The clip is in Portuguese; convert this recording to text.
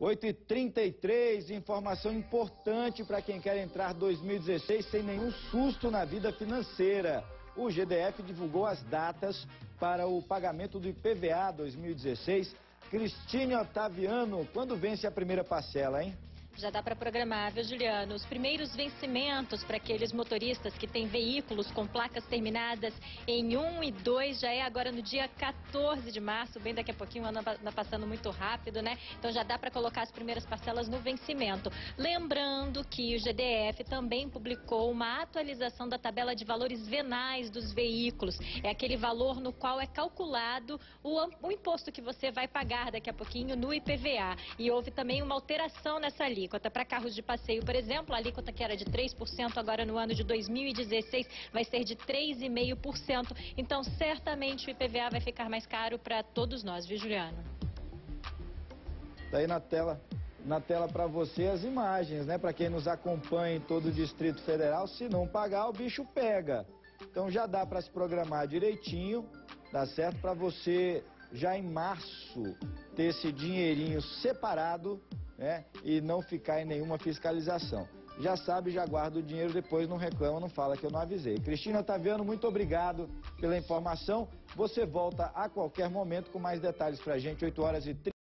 8h33, informação importante para quem quer entrar 2016 sem nenhum susto na vida financeira. O GDF divulgou as datas para o pagamento do IPVA 2016. Cristine Otaviano, quando vence a primeira parcela, hein? Já dá para programar, viu, Juliano? Os primeiros vencimentos para aqueles motoristas que têm veículos com placas terminadas em 1 e 2 já é agora no dia 14 de março, bem daqui a pouquinho, o ano anda passando muito rápido, né? Então já dá para colocar as primeiras parcelas no vencimento. Lembrando que o GDF também publicou uma atualização da tabela de valores venais dos veículos. É aquele valor no qual é calculado o, o imposto que você vai pagar daqui a pouquinho no IPVA. E houve também uma alteração nessa alíquota alíquota. Para carros de passeio, por exemplo, a alíquota que era de 3%, agora no ano de 2016 vai ser de 3,5%. Então, certamente o IPVA vai ficar mais caro para todos nós, viu, Juliano? Está aí na tela na tela para você as imagens, né? Para quem nos acompanha em todo o Distrito Federal, se não pagar, o bicho pega. Então já dá para se programar direitinho, dá certo para você já em março ter esse dinheirinho separado né, e não ficar em nenhuma fiscalização. Já sabe, já guarda o dinheiro, depois não reclama, não fala que eu não avisei. Cristina Taviano, muito obrigado pela informação. Você volta a qualquer momento com mais detalhes para a gente, 8 horas e 30.